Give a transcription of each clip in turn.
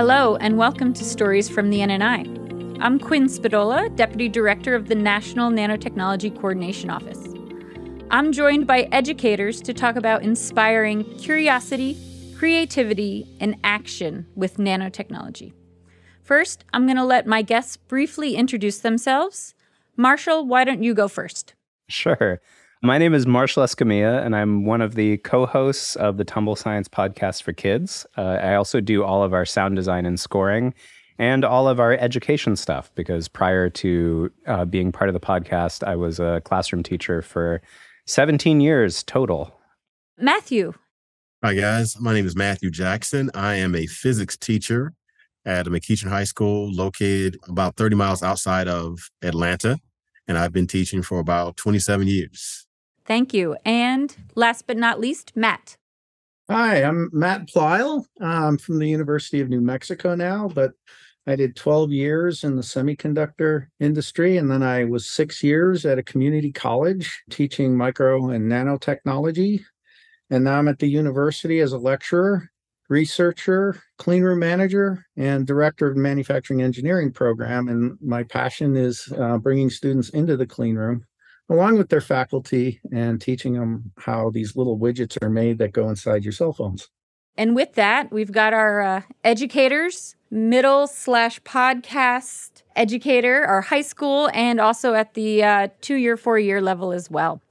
Hello, and welcome to Stories from the NNI. I'm Quinn Spadola, Deputy Director of the National Nanotechnology Coordination Office. I'm joined by educators to talk about inspiring curiosity, creativity, and action with nanotechnology. First, I'm going to let my guests briefly introduce themselves. Marshall, why don't you go first? Sure. My name is Marshall Escamilla, and I'm one of the co hosts of the Tumble Science podcast for kids. Uh, I also do all of our sound design and scoring and all of our education stuff because prior to uh, being part of the podcast, I was a classroom teacher for 17 years total. Matthew. Hi, guys. My name is Matthew Jackson. I am a physics teacher at McEachern High School, located about 30 miles outside of Atlanta. And I've been teaching for about 27 years. Thank you. And last but not least, Matt. Hi, I'm Matt Pleil. I'm from the University of New Mexico now, but I did 12 years in the semiconductor industry, and then I was six years at a community college teaching micro and nanotechnology. And now I'm at the university as a lecturer, researcher, clean room manager, and director of manufacturing engineering program. And my passion is uh, bringing students into the clean room along with their faculty and teaching them how these little widgets are made that go inside your cell phones. And with that, we've got our uh, educators, middle slash podcast educator, our high school, and also at the uh, two year, four year level as well.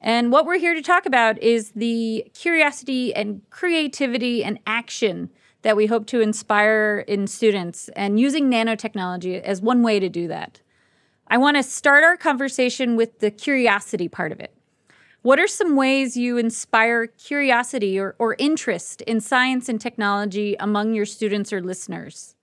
And what we're here to talk about is the curiosity and creativity and action that we hope to inspire in students and using nanotechnology as one way to do that. I want to start our conversation with the curiosity part of it. What are some ways you inspire curiosity or, or interest in science and technology among your students or listeners?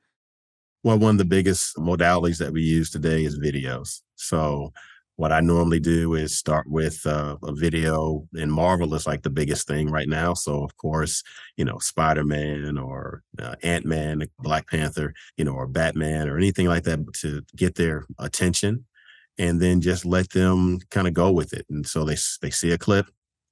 Well, one of the biggest modalities that we use today is videos. So what I normally do is start with uh, a video, and Marvel is like the biggest thing right now. So, of course, you know, Spider Man or uh, Ant Man, Black Panther, you know, or Batman or anything like that to get their attention, and then just let them kind of go with it. And so they they see a clip,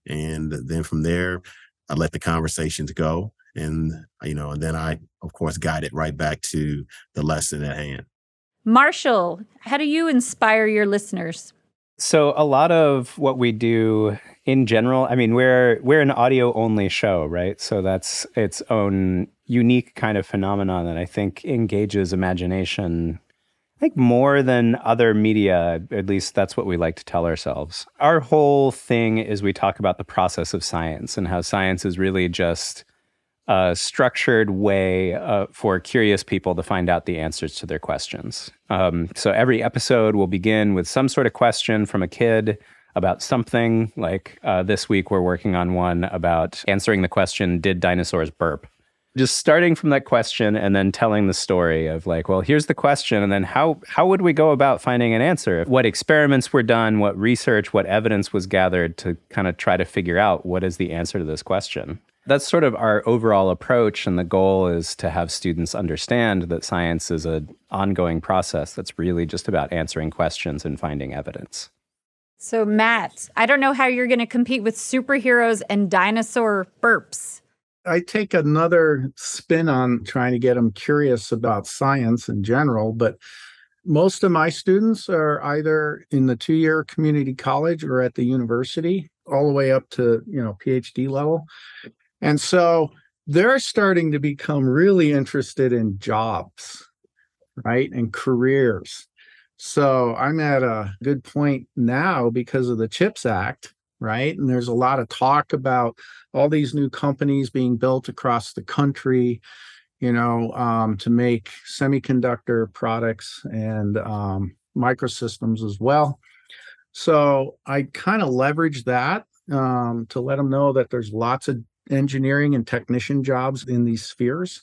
and then from there, I let the conversations go, and you know, and then I, of course, guide it right back to the lesson at hand. Marshall, how do you inspire your listeners? So a lot of what we do in general, I mean, we're we're an audio only show, right? So that's its own unique kind of phenomenon that I think engages imagination I think more than other media, at least that's what we like to tell ourselves. Our whole thing is we talk about the process of science and how science is really just a structured way uh, for curious people to find out the answers to their questions. Um, so every episode will begin with some sort of question from a kid about something. Like uh, this week, we're working on one about answering the question Did dinosaurs burp? Just starting from that question and then telling the story of like, well, here's the question, and then how how would we go about finding an answer? What experiments were done? What research? What evidence was gathered to kind of try to figure out what is the answer to this question? That's sort of our overall approach, and the goal is to have students understand that science is an ongoing process that's really just about answering questions and finding evidence. So, Matt, I don't know how you're going to compete with superheroes and dinosaur burps. I take another spin on trying to get them curious about science in general, but most of my students are either in the two year community college or at the university, all the way up to, you know, PhD level. And so they're starting to become really interested in jobs, right? And careers. So I'm at a good point now because of the CHIPS Act, right? And there's a lot of talk about all these new companies being built across the country, you know, um, to make semiconductor products and um, microsystems as well. So I kind of leverage that um, to let them know that there's lots of engineering and technician jobs in these spheres.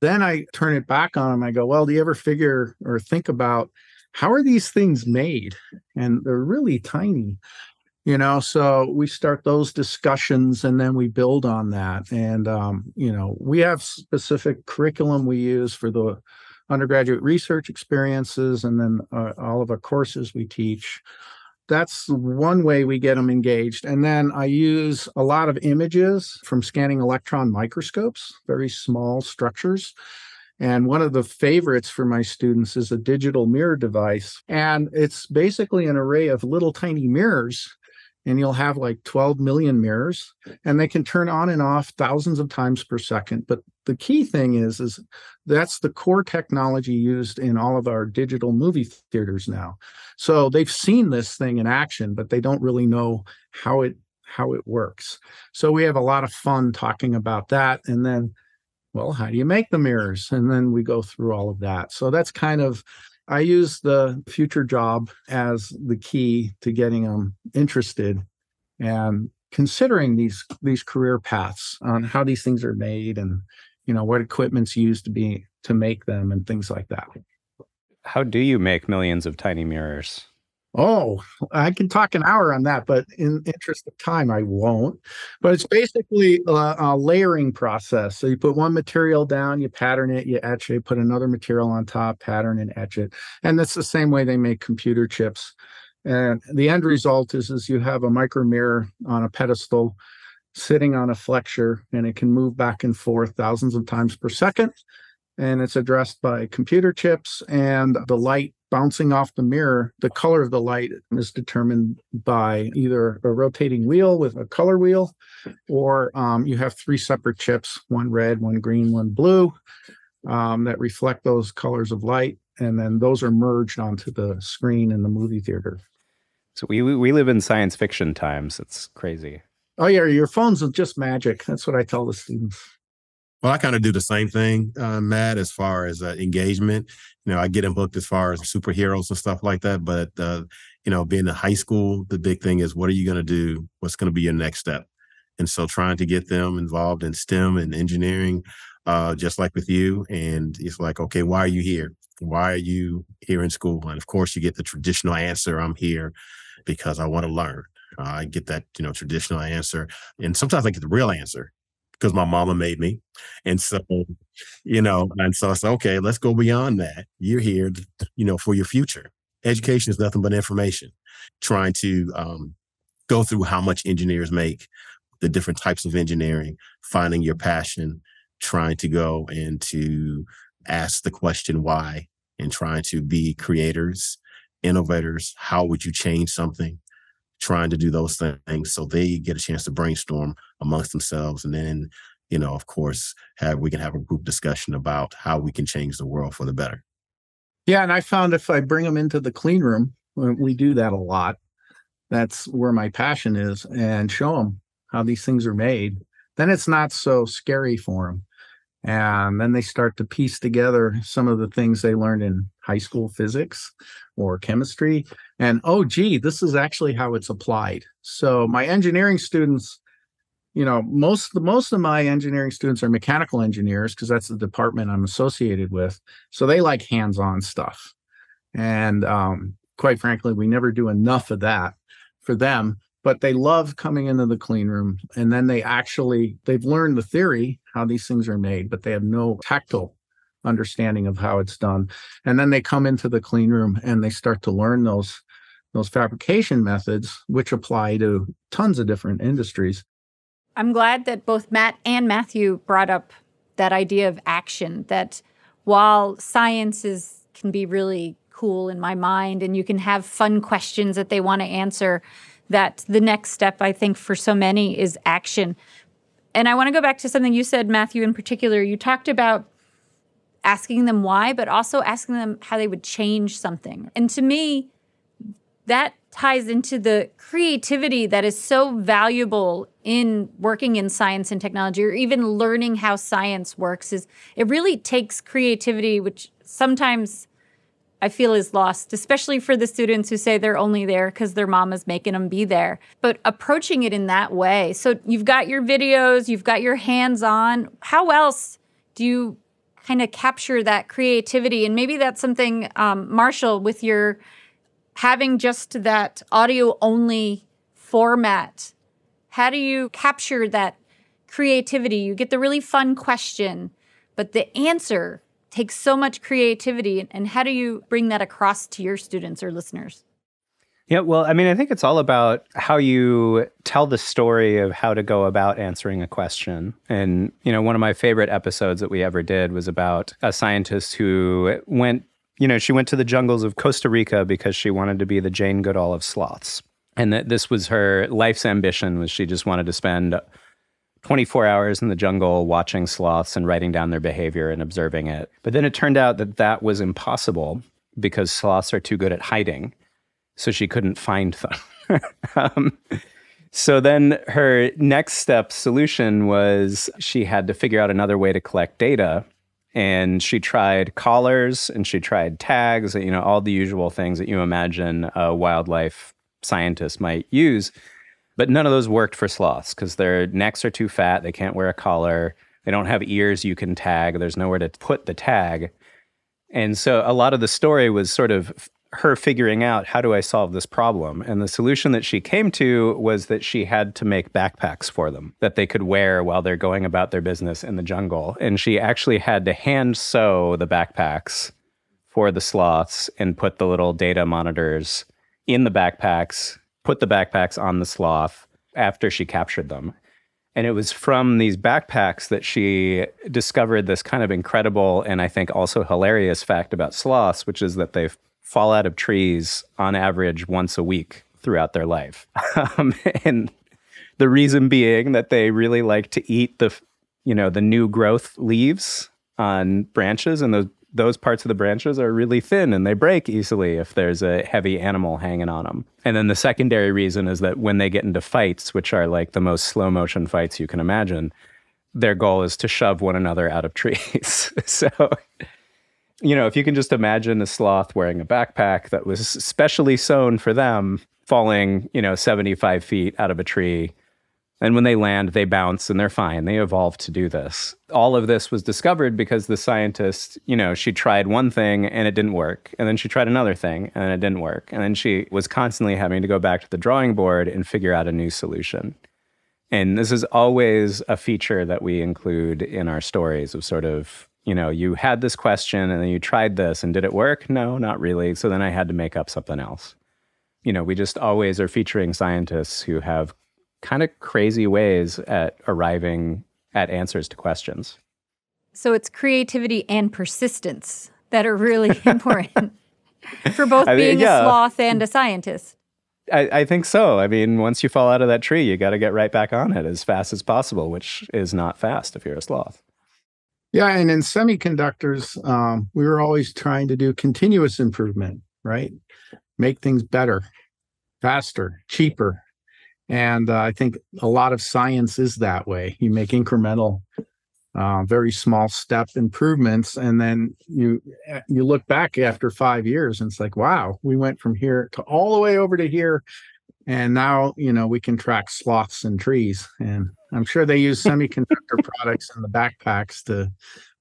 Then I turn it back on them. I go, well, do you ever figure or think about how are these things made? And they're really tiny, you know. So we start those discussions and then we build on that. And, um, you know, we have specific curriculum we use for the undergraduate research experiences and then uh, all of our courses we teach that's one way we get them engaged. And then I use a lot of images from scanning electron microscopes, very small structures. And one of the favorites for my students is a digital mirror device. And it's basically an array of little tiny mirrors. And you'll have like 12 million mirrors, and they can turn on and off thousands of times per second. But the key thing is, is that's the core technology used in all of our digital movie theaters now. So they've seen this thing in action, but they don't really know how it how it works. So we have a lot of fun talking about that. And then well, how do you make the mirrors? And then we go through all of that. So that's kind of, I use the future job as the key to getting them interested and considering these these career paths on how these things are made and you know what equipment's used to be to make them and things like that. How do you make millions of tiny mirrors? Oh, I can talk an hour on that, but in interest of time, I won't. But it's basically a, a, layering process. So you put one material down, you pattern it, you etch it, put another material on top, pattern and etch it, and that's the same way they make computer chips. And the end result is, is you have a micro mirror on a pedestal sitting on a flexure, and it can move back and forth thousands of times per second. And it's addressed by computer chips, and the light bouncing off the mirror, the color of the light is determined by either a rotating wheel with a color wheel, or um, you have three separate chips one red, one green, one blue um, that reflect those colors of light. And then those are merged onto the screen in the movie theater. So we, we live in science fiction times. It's crazy. Oh, yeah. Your phones are just magic. That's what I tell the students. Well, I kind of do the same thing, uh, Matt, as far as uh, engagement. You know, I get them booked as far as superheroes and stuff like that. But, uh, you know, being in high school, the big thing is what are you going to do? What's going to be your next step? And so trying to get them involved in STEM and engineering, uh, just like with you. And it's like, okay, why are you here? Why are you here in school? And of course, you get the traditional answer I'm here because I want to learn. Uh, I get that, you know, traditional answer. And sometimes I get the real answer because my mama made me. And so, you know, and so I said, okay, let's go beyond that. You're here, you know, for your future. Education is nothing but information. Trying to um, go through how much engineers make, the different types of engineering, finding your passion, trying to go and to ask the question why, and trying to be creators, innovators. How would you change something? Trying to do those things so they get a chance to brainstorm amongst themselves. And then you know of course have we can have a group discussion about how we can change the world for the better. Yeah and i found if i bring them into the clean room uh, we do that a lot. That's where my passion is and show them how these things are made. Then it's not so scary for them and then they start to piece together some of the things they learned in high school physics or chemistry. And oh, gee, this is actually how it's applied. So my engineering students, you know, most the most of my engineering students are mechanical engineers because that's the department I'm associated with. So they like hands-on stuff. And um, quite frankly, we never do enough of that for them but they love coming into the clean room and then they actually they've learned the theory how these things are made but they have no tactile understanding of how it's done and then they come into the clean room and they start to learn those those fabrication methods which apply to tons of different industries i'm glad that both matt and matthew brought up that idea of action that while science is can be really cool in my mind and you can have fun questions that they want to answer that the next step, I think, for so many is action. And I want to go back to something you said, Matthew, in particular. You talked about asking them why, but also asking them how they would change something. And to me, that ties into the creativity that is so valuable in working in science and technology or even learning how science works is it really takes creativity which sometimes I feel is lost, especially for the students who say they're only there because their mom is making them be there. But approaching it in that way. So you've got your videos, you've got your hands on. How else do you kind of capture that creativity? And maybe that's something, um, Marshall, with your having just that audio only format. How do you capture that creativity? You get the really fun question, but the answer takes so much creativity. And how do you bring that across to your students or listeners? Yeah, well, I mean, I think it's all about how you tell the story of how to go about answering a question. And, you know, one of my favorite episodes that we ever did was about a scientist who went, you know, she went to the jungles of Costa Rica because she wanted to be the Jane Goodall of sloths. And that this was her life's ambition was she just wanted to spend 24 hours in the jungle watching sloths and writing down their behavior and observing it. But then it turned out that that was impossible because sloths are too good at hiding so she couldn't find them. um, so then her next step solution was she had to figure out another way to collect data. And she tried collars and she tried tags, you know, all the usual things that you imagine a wildlife scientist might use. But none of those worked for sloths because their necks are too fat. They can't wear a collar. They don't have ears you can tag. There's nowhere to put the tag. And so a lot of the story was sort of her figuring out how do I solve this problem. And the solution that she came to was that she had to make backpacks for them that they could wear while they're going about their business in the jungle. And she actually had to hand sew the backpacks for the sloths and put the little data monitors in the backpacks, put the backpacks on the sloth after she captured them. And it was from these backpacks that she discovered this kind of incredible and I think also hilarious fact about sloths, which is that they fall out of trees on average once a week throughout their life. Um, and the reason being that they really like to eat the, you know, the new growth leaves on branches, and those those parts of the branches are really thin and they break easily if there's a heavy animal hanging on them. And then the secondary reason is that when they get into fights, which are like the most slow motion fights you can imagine, their goal is to shove one another out of trees. so you know, if you can just imagine a sloth wearing a backpack that was specially sewn for them, falling, you know, 75 feet out of a tree. And when they land, they bounce and they're fine. They evolved to do this. All of this was discovered because the scientist, you know, she tried one thing and it didn't work. And then she tried another thing and it didn't work. And then she was constantly having to go back to the drawing board and figure out a new solution. And this is always a feature that we include in our stories of sort of you know, you had this question and then you tried this and did it work? No, not really. So then I had to make up something else. You know, we just always are featuring scientists who have kind of crazy ways at arriving at answers to questions. So it's creativity and persistence that are really important for both I being yeah. a sloth and a scientist. I, I, think so. I mean, once you fall out of that tree, you got to get right back on it as fast as possible, which is not fast if you're a sloth. Yeah, and in semiconductors, um, we were always trying to do continuous improvement, right? Make things better, faster, cheaper. And uh, I think a lot of science is that way. You make incremental, uh, very small step improvements, and then you eh, you look back after five years, and it's like, wow, we went from here to all the way over to here, and now you know we can track sloths and trees and I'm sure they use semiconductor products in the backpacks to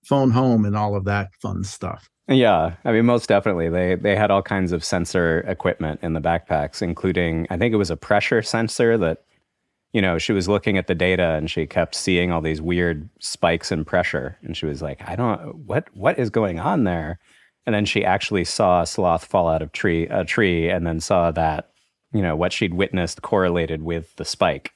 phone home and all of that fun stuff. Yeah, I mean, most definitely. They they had all kinds of sensor equipment in the backpacks, including I think it was a pressure sensor that, you know, she was looking at the data and she kept seeing all these weird spikes in pressure, and she was like, "I don't what what is going on there." And then she actually saw a sloth fall out of tree a tree, and then saw that, you know, what she'd witnessed correlated with the spike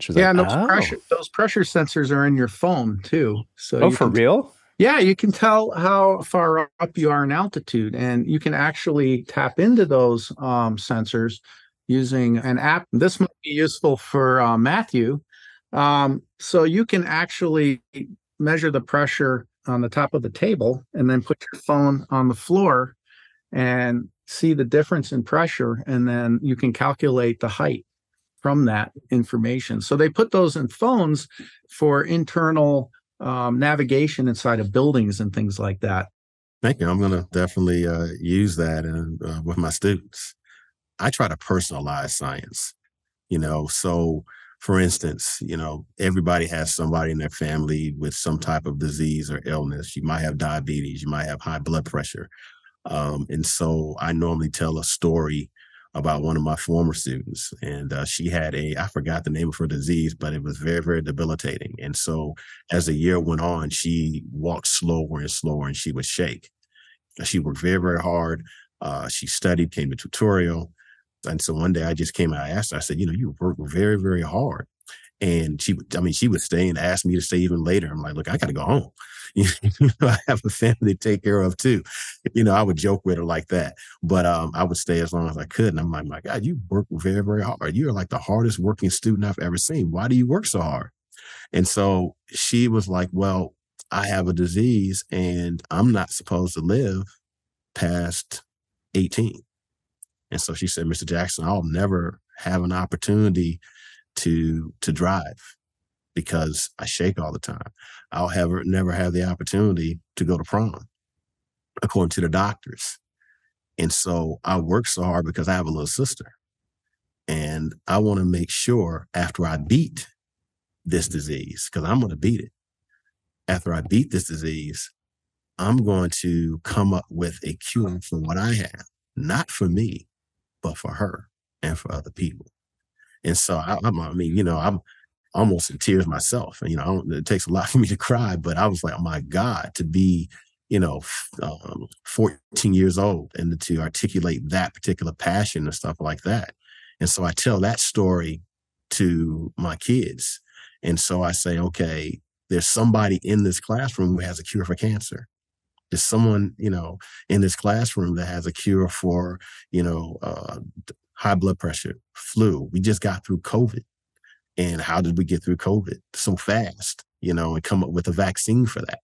yeah, like, and those oh. pressure those pressure sensors are in your phone too. So oh, for can, real? Yeah, you can tell how far up you are in altitude, and you can actually tap into those um, sensors using an app. This might be useful for uh, Matthew. Um, so you can actually measure the pressure on the top of the table, and then put your phone on the floor and see the difference in pressure, and then you can calculate the height from that information. So they put those in phones for internal um, navigation inside of buildings and things like that. Thank you. I'm going to definitely uh, use that and uh, with my students. I try to personalize science, you know. So, for instance, you know, everybody has somebody in their family with some type of disease or illness. You might have diabetes, you might have high blood pressure. Um, and so I normally tell a story about one of my former students, and uh, she had a I forgot the name of her disease, but it was very very debilitating. And so as the year went on, she walked slower and slower, and she would shake. She worked very very hard. Uh, she studied, came to tutorial, And so one day I just came and I asked her, I said, you know, you work very, very hard. And she, I mean, she would stay and ask me to stay even later. I'm like, look, I got to go home. You know, I have a family to take care of too. You know, I would joke with her like that, but um, I would stay as long as I could. And I'm like, my God, you work very, very hard. You are like the hardest working student I've ever seen. Why do you work so hard? And so she was like, well, I have a disease and I'm not supposed to live past 18. And so she said, Mr. Jackson, I'll never have an opportunity to to drive because I shake all the time. I'll have never have the opportunity to go to prom, according to the doctors. And so I work so hard because I have a little sister. And I want to make sure after I beat this disease, because I'm going to beat it, after I beat this disease, I'm going to come up with a cure for what I have, not for me, but for her and for other people. And so I, I'm, I mean, you know, I'm almost in tears myself. And, you know, it takes a lot for me to cry, but I was like, oh my God, to be, you know, um, 14 years old and to articulate that particular passion and stuff like that. And so I tell that story to my kids. And so I say, okay, there's somebody in this classroom who has a cure for cancer. There's someone, you know, in this classroom that has a cure for, you know, uh, high blood pressure, flu. We just got through COVID. And how did we get through COVID so fast, you know, and come up with a vaccine for that?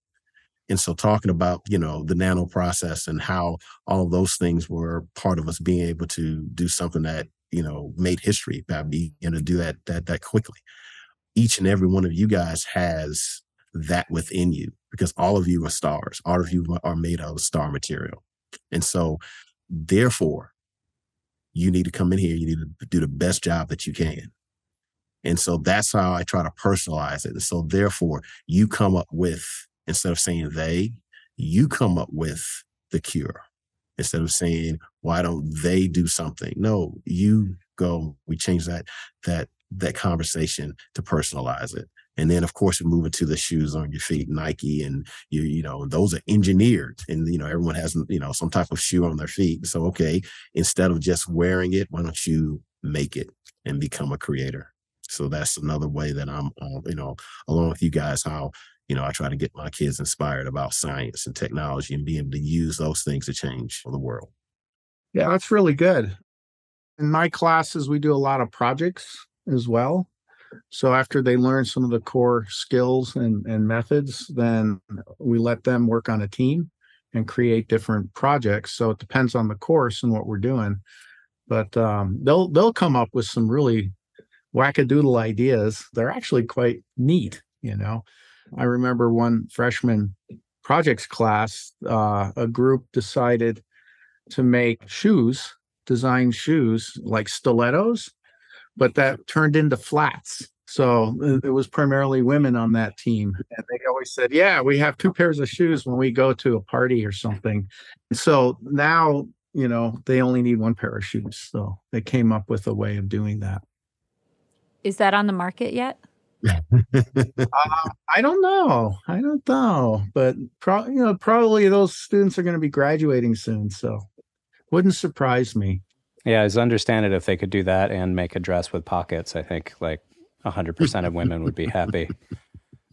And so talking about, you know, the nano process and how all of those things were part of us being able to do something that, you know, made history by being able to do that that that quickly. Each and every one of you guys has that within you because all of you are stars. All of you are made out of star material. And so, therefore, you need to come in here. You need to do the best job that you can. And so that's how I try to personalize it. And so, therefore, you come up with, instead of saying they, you come up with the cure. Instead of saying, why don't they do something? No, you go, we change that, that, that conversation to personalize it. And then, of course, we move into the shoes on your feet, Nike, and you, you know, those are engineered, and you know, everyone has, you know, some type of shoe on their feet. So, okay, instead of just wearing it, why don't you make it and become a creator? So that's another way that I'm, uh, you know, along with you guys, how you know I try to get my kids inspired about science and technology and being able to use those things to change the world. Yeah, that's really good. In my classes, we do a lot of projects as well. So after they learn some of the core skills and, and methods, then we let them work on a team and create different projects. So it depends on the course and what we're doing. But um, they'll they'll come up with some really wackadoodle ideas. They're actually quite neat, you know. I remember one freshman projects class, uh, a group decided to make shoes, design shoes like stilettos but that turned into flats. So it was primarily women on that team. And they always said, Yeah, we have two pairs of shoes when we go to a party or something. And so now, you know, they only need one pair of shoes. So they came up with a way of doing that. Is that on the market yet? uh, I don't know. I don't know, but pro- you know, probably those students are going to be graduating soon, so wouldn't surprise me. Yeah, as understand it, if they could do that and make a dress with pockets, I think like 100% of women would be happy.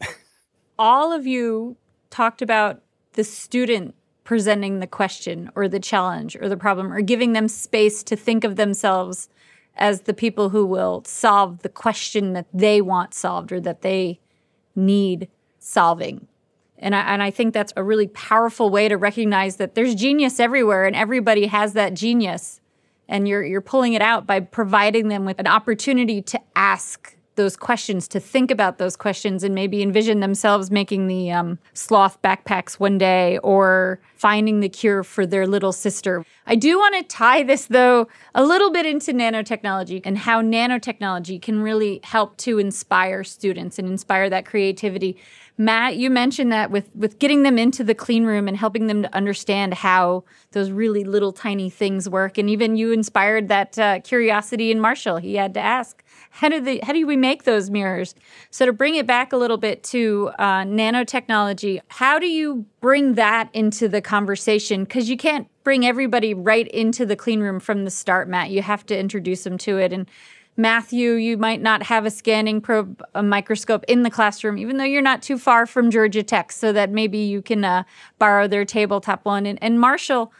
All of you talked about the student presenting the question or the challenge or the problem or giving them space to think of themselves as the people who will solve the question that they want solved or that they need solving. And I, and I think that's a really powerful way to recognize that there's genius everywhere and everybody has that genius and you're you're pulling it out by providing them with an opportunity to ask those questions, to think about those questions, and maybe envision themselves making the um, sloth backpacks one day or finding the cure for their little sister. I do want to tie this, though, a little bit into nanotechnology and how nanotechnology can really help to inspire students and inspire that creativity. Matt, you mentioned that with with getting them into the clean room and helping them to understand how those really little tiny things work, and even you inspired that uh, curiosity in Marshall. He had to ask, how do the how do we make those mirrors? So to bring it back a little bit to uh, nanotechnology, how do you bring that into the conversation? Because you can't bring everybody right into the clean room from the start, Matt. You have to introduce them to it and Matthew, you might not have a scanning probe a microscope in the classroom, even though you're not too far from Georgia Tech, so that maybe you can uh, borrow their tabletop one. And, and, Marshall,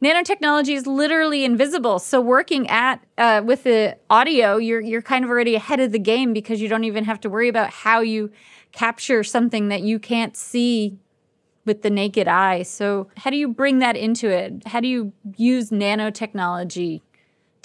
nanotechnology is literally invisible. So working at uh, with the audio, you're you're kind of already ahead of the game because you don't even have to worry about how you capture something that you can't see with the naked eye. So how do you bring that into it? How do you use nanotechnology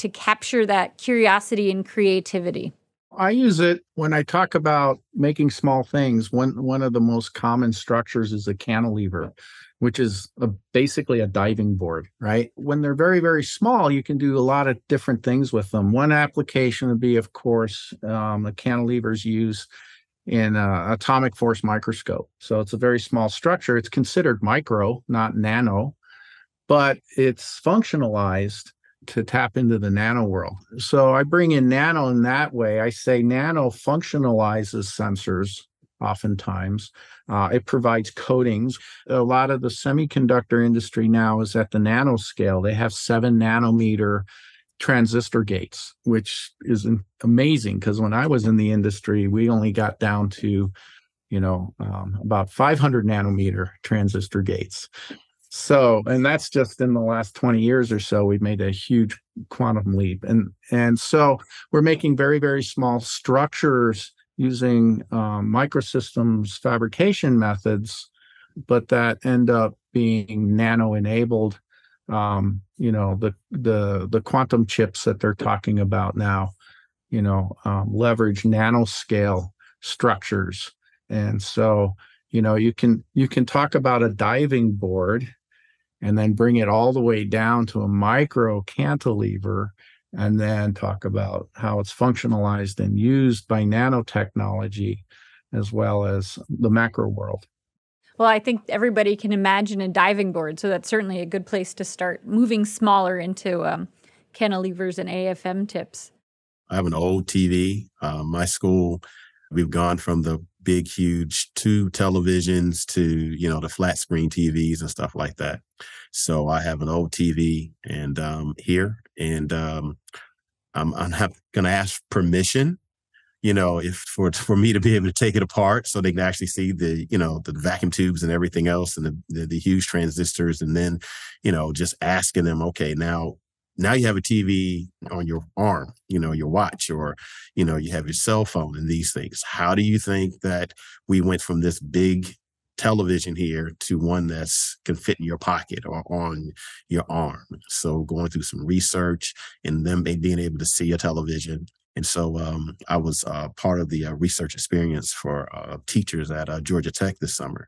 to capture that curiosity and creativity? I use it when I talk about making small things. One one of the most common structures is a cantilever, which is a, basically a diving board, right? When they're very very small, you can do a lot of different things with them. One application would be, of course, um, the cantilevers used in an atomic force microscope. So it's a very small structure. It's considered micro, not nano, but it's functionalized to tap into the nano world. So I bring in nano in that way. I say nano functionalizes sensors oftentimes. Uh, it provides coatings. A lot of the semiconductor industry now is at the nanoscale. They have seven nanometer transistor gates, which is amazing because when I was in the industry, we only got down to you know um, about 500 nanometer transistor gates so, and that's just in the last 20 years or so, we've made a huge quantum leap. And, and so we're making very, very small structures using um, microsystems fabrication methods, but that end up being nano enabled. Um, you know, the, the, the quantum chips that they're talking about now, you know, um, leverage nanoscale structures. And so, you know, you can, you can talk about a diving board and then bring it all the way down to a micro cantilever and then talk about how it's functionalized and used by nanotechnology as well as the macro world. Well, I think everybody can imagine a diving board, so that's certainly a good place to start moving smaller into um, cantilevers and AFM tips. I have an old TV. Uh, my school, we've gone from the big, huge two televisions to, you know, the flat screen TVs and stuff like that. So I have an old TV and um, here, and um, I'm, I'm going to ask permission, you know, if for for me to be able to take it apart so they can actually see the, you know, the vacuum tubes and everything else and the, the, the huge transistors, and then, you know, just asking them, okay, now now you have a TV on your arm, you know, your watch, or, you know, you have your cell phone and these things. How do you think that we went from this big television here to one that's can fit in your pocket or on your arm? So going through some research and them being able to see a television. And so um, I was uh, part of the uh, research experience for uh, teachers at uh, Georgia Tech this summer.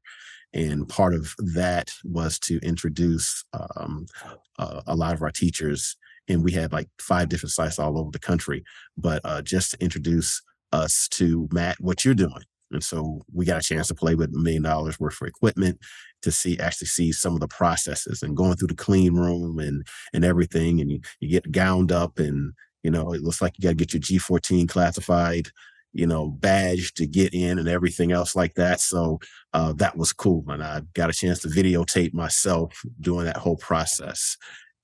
And part of that was to introduce um, uh, a lot of our teachers. And we had like five different sites all over the country, but uh, just to introduce us to Matt, what you're doing. And so we got a chance to play with a million dollars worth of equipment to see actually see some of the processes and going through the clean room and and everything. And you, you get gowned up and you know, it looks like you got to get your G14 classified you know, badge to get in and everything else like that. So uh, that was cool. And I got a chance to videotape myself doing that whole process.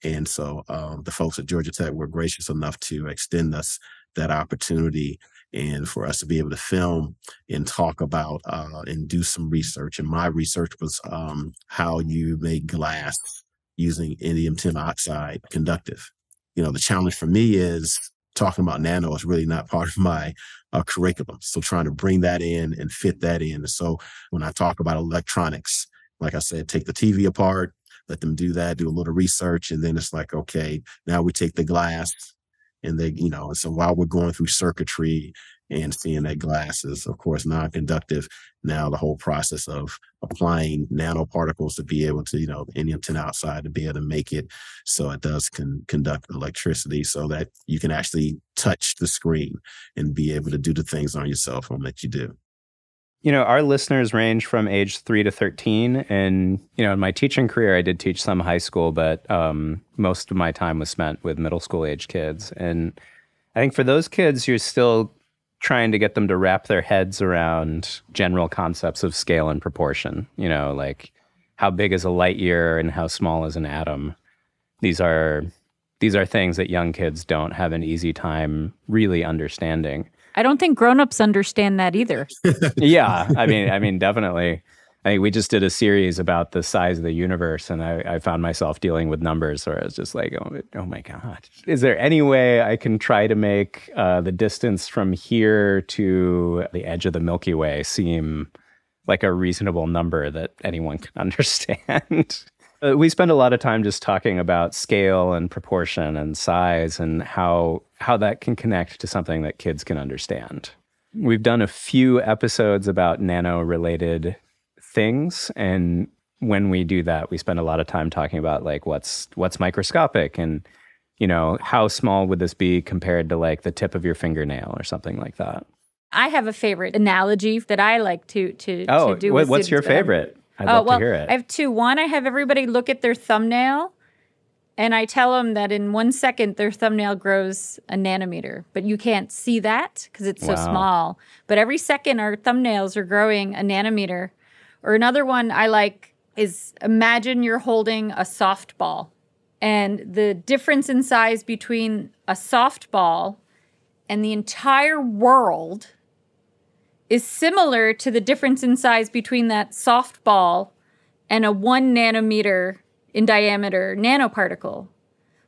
And so um, the folks at Georgia Tech were gracious enough to extend us that opportunity and for us to be able to film and talk about uh, and do some research. And my research was um, how you make glass using indium tin oxide conductive. You know, the challenge for me is talking about nano is really not part of my uh, curriculum. So trying to bring that in and fit that in. So when I talk about electronics, like I said, take the TV apart, let them do that, do a little research, and then it's like, okay, now we take the glass and they, you know, so while we're going through circuitry and seeing that glass is, of course, non-conductive. Now the whole process of applying nanoparticles to be able to, you know, indium tin oxide to be able to make it so it does can conduct electricity so that you can actually touch the screen and be able to do the things on your cell phone that you do. you know, our listeners range from age three to 13. And, you know, in my teaching career, I did teach some high school, but um, most of my time was spent with middle school age kids. And I think for those kids, you're still trying to get them to wrap their heads around general concepts of scale and proportion, you know, like how big is a light year and how small is an atom. These are these are things that young kids don't have an easy time really understanding. I don't think grown-ups understand that either. yeah, I mean, I mean, definitely. I we just did a series about the size of the universe, and I, I found myself dealing with numbers where I was just like, oh, oh, my God. Is there any way I can try to make uh, the distance from here to the edge of the Milky Way seem like a reasonable number that anyone can understand? Uh, we spend a lot of time just talking about scale and proportion and size and how how that can connect to something that kids can understand. We've done a few episodes about nano related things and when we do that we spend a lot of time talking about like what's what's microscopic and you know how small would this be compared to like the tip of your fingernail or something like that. I have a favorite analogy that I like to to, oh, to do. What, what's your favorite? I'd oh, well, to hear it. I have two. One, I have everybody look at their thumbnail, and I tell them that in one second their thumbnail grows a nanometer, but you can't see that because it's so Wow. small. But every second, our thumbnails are growing a nanometer. Or another one I like is imagine you're holding a softball, and the difference in size between a softball and the entire world is similar to the difference in size between that softball and a one nanometer in diameter nanoparticle.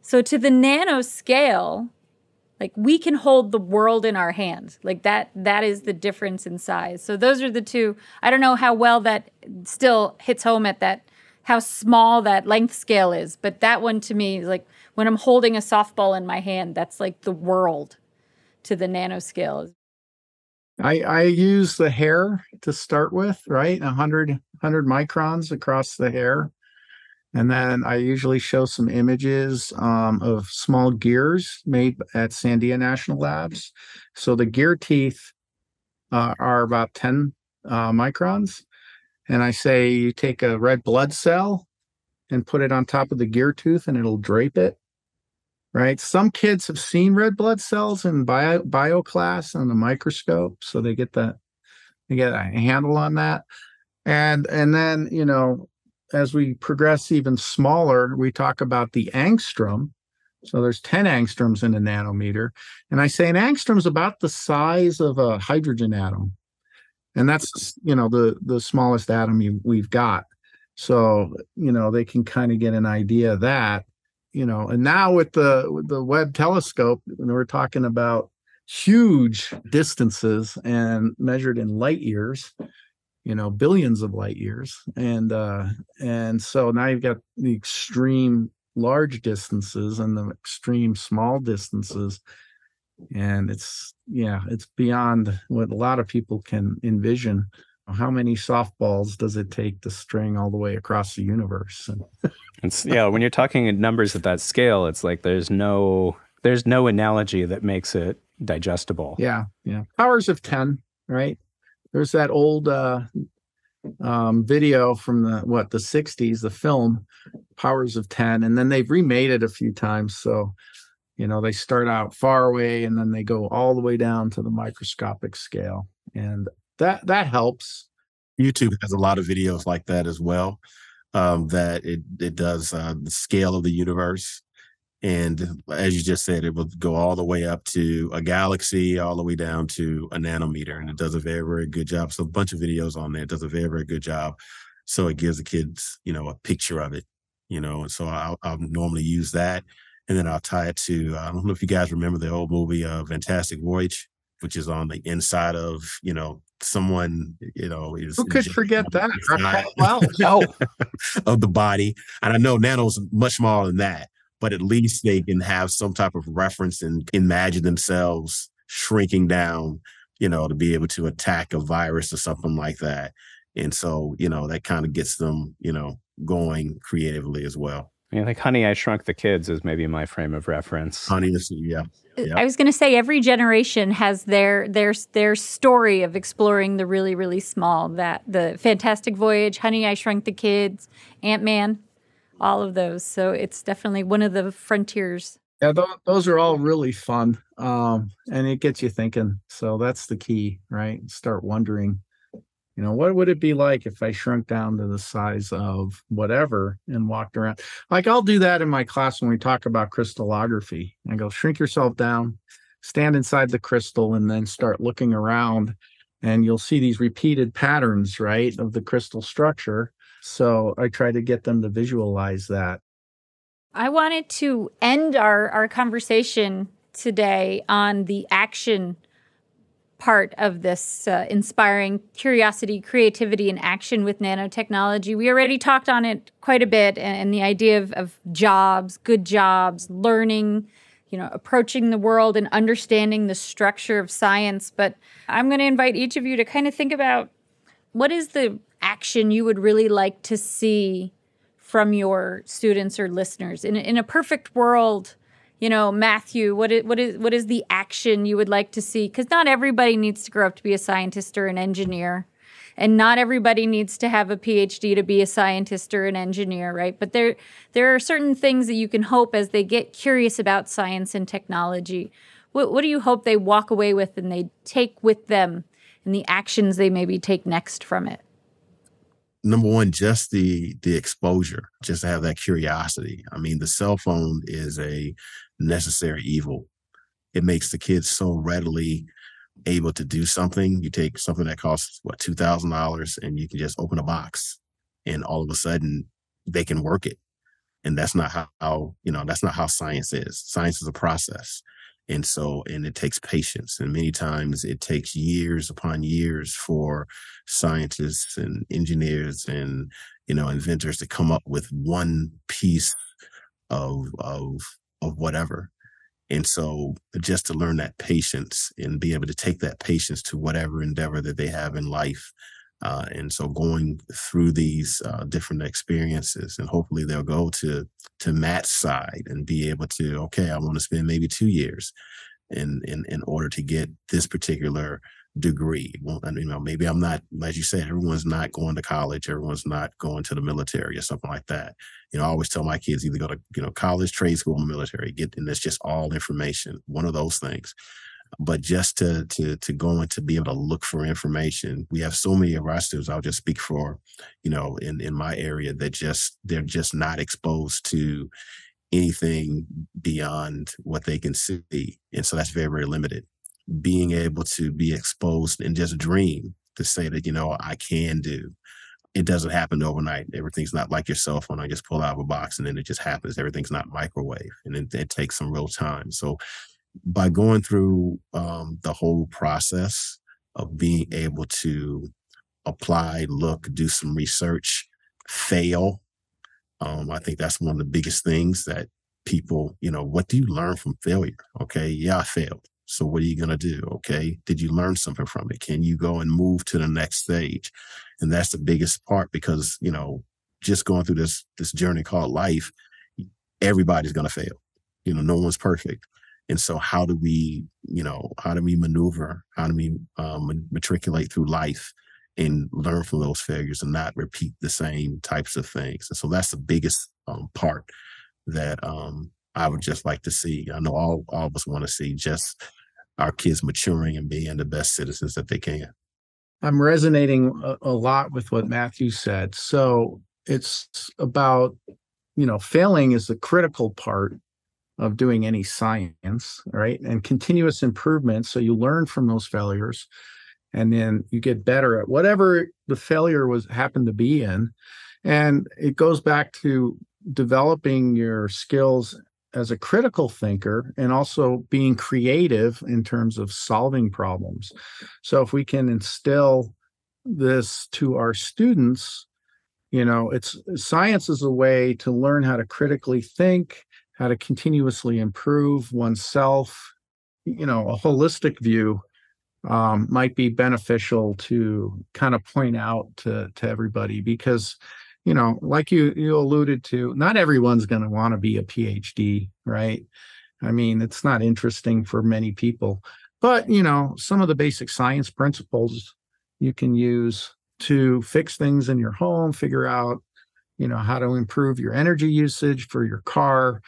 So, to the nano scale, like we can hold the world in our hands. Like that, that is the difference in size. So, those are the two. I don't know how well that still hits home at that, how small that length scale is, but that one to me is like when I'm holding a softball in my hand, that's like the world to the nanoscale. I, I use the hair to start with, right? 100, 100 microns across the hair. And then I usually show some images um, of small gears made at Sandia National Labs. So the gear teeth uh, are about 10 uh, microns. And I say you take a red blood cell and put it on top of the gear tooth and it'll drape it. Right. Some kids have seen red blood cells in bio, bio class on the microscope. So they get that, they get a handle on that. And, and then, you know, as we progress even smaller, we talk about the angstrom. So there's 10 angstroms in a nanometer. And I say an angstrom's about the size of a hydrogen atom. And that's, you know, the the smallest atom you, we've got. So, you know, they can kind of get an idea of that, you know. And now with the with the Webb telescope, when we're talking about huge distances and measured in light years, you know billions of light years and uh and so now you've got the extreme large distances and the extreme small distances and it's yeah it's beyond what a lot of people can envision. How many softballs does it take to string all the way across the universe? And It's yeah, when you're talking in numbers at that scale, it's like there's no there's no analogy that makes it digestible. yeah yeah. Powers of 10 right there's that old uh um video from the what the 60s the film powers of 10 and then they've remade it a few times so you know they start out far away and then they go all the way down to the microscopic scale and that that helps YouTube has a lot of videos like that as well. Um, that it it does uh, the scale of the universe, and as you just said, it will go all the way up to a galaxy, all the way down to a nanometer, and it does a very very good job. So a bunch of videos on there it does a very very good job. So it gives the kids you know a picture of it, you know, and so I'll, I'll normally use that, and then I'll tie it to I don't know if you guys remember the old movie uh, Fantastic Voyage, which is on the inside of you know someone you know is who could forget that well Oh, of the body. And I know nano's much smaller than that, but at least they can have some type of reference and imagine themselves shrinking down, you know, to be able to attack a virus or something like that. And so, you know, that kind of gets them, you know, going creatively as well. I mean, like Honey, I Shrunk the Kids is maybe my frame of reference. Honey, is, yeah. Yep. I was going to say every generation has their their their story of exploring the really really small. That the Fantastic Voyage, Honey, I Shrunk the Kids, Ant Man, all of those. So it's definitely one of the frontiers. Yeah, th- those are all really fun, um, and it gets you thinking. So that's the key, right? Start wondering you know what would it be like if i shrunk down to the size of whatever and walked around like i'll do that in my class when we talk about crystallography i go shrink yourself down stand inside the crystal and then start looking around and you'll see these repeated patterns right of the crystal structure so i try to get them to visualize that i wanted to end our our conversation today on the action part of this uh, inspiring curiosity, creativity, and action with nanotechnology. We already talked on it quite a bit, and, and the idea of, of jobs, good jobs, learning, you know, approaching the world and understanding the structure of science. But I'm going to invite each of you to kind of think about what is the action you would really like to see from your students or listeners in, in a perfect world you know, Matthew, what is what is what is the action you would like to see? Because not everybody needs to grow up to be a scientist or an engineer, and not everybody needs to have a PhD to be a scientist or an engineer, right? But there there are certain things that you can hope as they get curious about science and technology. What what do you hope they walk away with and they take with them, and the actions they maybe take next from it? Number one just the the exposure just to have that curiosity i mean the cell phone is a necessary evil. It makes the kids so readily able to do something. You take something that costs what two thousand dollars, and you can just open a box, and all of a sudden they can work it. And that's not how you know that's not how science is. Science is a process, and so and it takes patience, and many times it takes years upon years for scientists and engineers and you know inventors to come up with one piece of of of whatever. And so just to learn that patience and be able to take that patience to whatever endeavor that they have in life. Uh, and so going through these uh, different experiences and hopefully they'll go to to Matt's side and be able to, okay, I want to spend maybe two years in in in order to get this particular degree. Well, you know, maybe I'm not, as you said, everyone's not going to college, everyone's not going to the military or something like that. You know, I always tell my kids either go to, you know, college, trade school, military, get, and it's just all information, one of those things. But just to to to go and to be able to look for information, we have so many of our students. I'll just speak for, you know, in in my area that just they're just not exposed to anything beyond what they can see, and so that's very very limited being able to be exposed and just dream to say that, you know, I can do. It doesn't happen overnight. Everything's not like your cell phone. I just pull out of a box and then it just happens. Everything's not microwave and it, it takes some real time. So by going through um, the whole process of being able to apply, look, do some research, fail, um, I think that's one of the biggest things that people, you know, what do you learn from failure? Okay, yeah, I failed. So what are you going to do? Okay. Did you learn something from it? Can you go and move to the next stage? And that's the biggest part because, you know, just going through this, this journey called life, everybody's going to fail. You know, no one's perfect. And so how do we, you know, how do we maneuver? How do we um, matriculate through life and learn from those failures and not repeat the same types of things? And so that's the biggest um, part that um, I would just like to see. I know all, all of us want to see just our kids maturing and being the best citizens that they can. I'm resonating a, a lot with what Matthew said. So it's about, you know, failing is the critical part of doing any science, right? And continuous improvement. So you learn from those failures and then you get better at whatever the failure was happened to be in. And it goes back to developing your skills as a critical thinker and also being creative in terms of solving problems. So if we can instill this to our students, you know, it's science is a way to learn how to critically think, how to continuously improve oneself. You know, a holistic view um, might be beneficial to kind of point out to to everybody because you know, like you you alluded to, not everyone's going to want to be a PhD, right? I mean, it's not interesting for many people. But, you know, some of the basic science principles you can use to fix things in your home, figure out, you know, how to improve your energy usage for your car,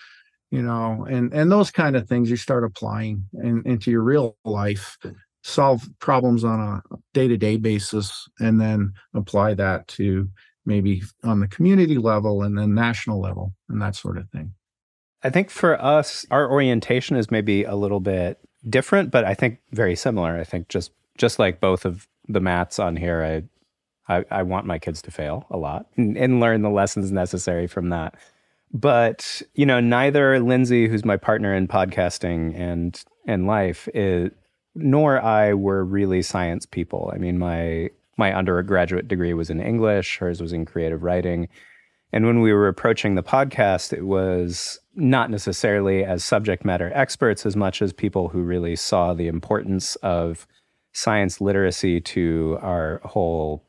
you know, and and those kind of things you start applying in, into your real life, solve problems on a day-to-day basis, and then apply that to maybe on the community level and then national level and that sort of thing. I think for us, our orientation is maybe a little bit different, but I think very similar. I think just just like both of the Matts on here, I I, I want my kids to fail a lot and, and learn the lessons necessary from that. But you know, neither Lindsay, who's my partner in podcasting and and life, is, nor I were really science people. I mean, my my undergraduate degree was in English, hers was in creative writing. And when we were approaching the podcast, it was not necessarily as subject matter experts as much as people who really saw the importance of science literacy to our whole,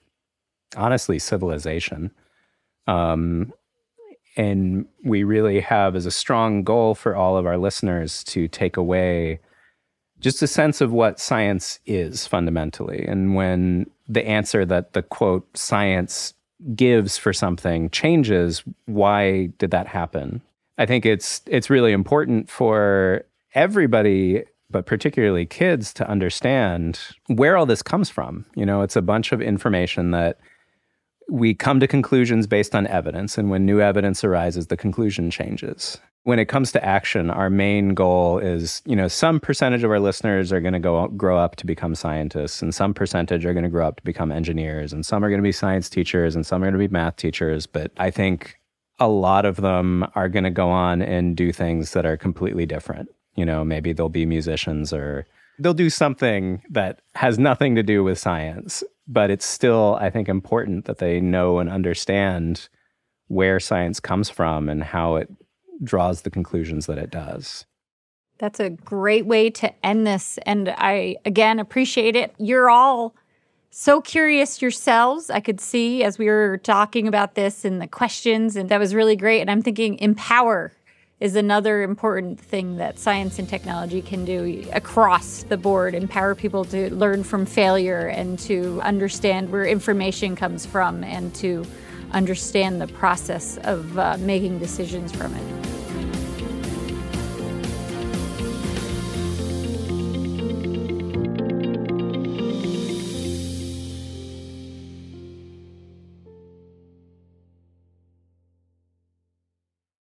honestly, civilization. Um, and we really have as a strong goal for all of our listeners to take away just a sense of what science is fundamentally. And when the answer that the quote science gives for something changes, why did that happen? I think it's it's really important for everybody but particularly kids to understand where all this comes from. You know, it's a bunch of information that we come to conclusions based on evidence and when new evidence arises the conclusion changes when it comes to action, our main goal is, you know, some percentage of our listeners are going to go grow up to become scientists, and some percentage are going to grow up to become engineers, and some are going to be science teachers, and some are going to be math teachers. But I think a lot of them are going to go on and do things that are completely different. You know, maybe they'll be musicians or they'll do something that has nothing to do with science, but it's still, I think, important that they know and understand where science comes from and how it draws the conclusions that it does. That's a great way to end this. And I, again, appreciate it. You're all so curious yourselves. I could see as we were talking about this and the questions, and that was really great. And I'm thinking empower is another important thing that science and technology can do across the board empower people to learn from failure and to understand where information comes from and to understand the process of uh, making decisions from it.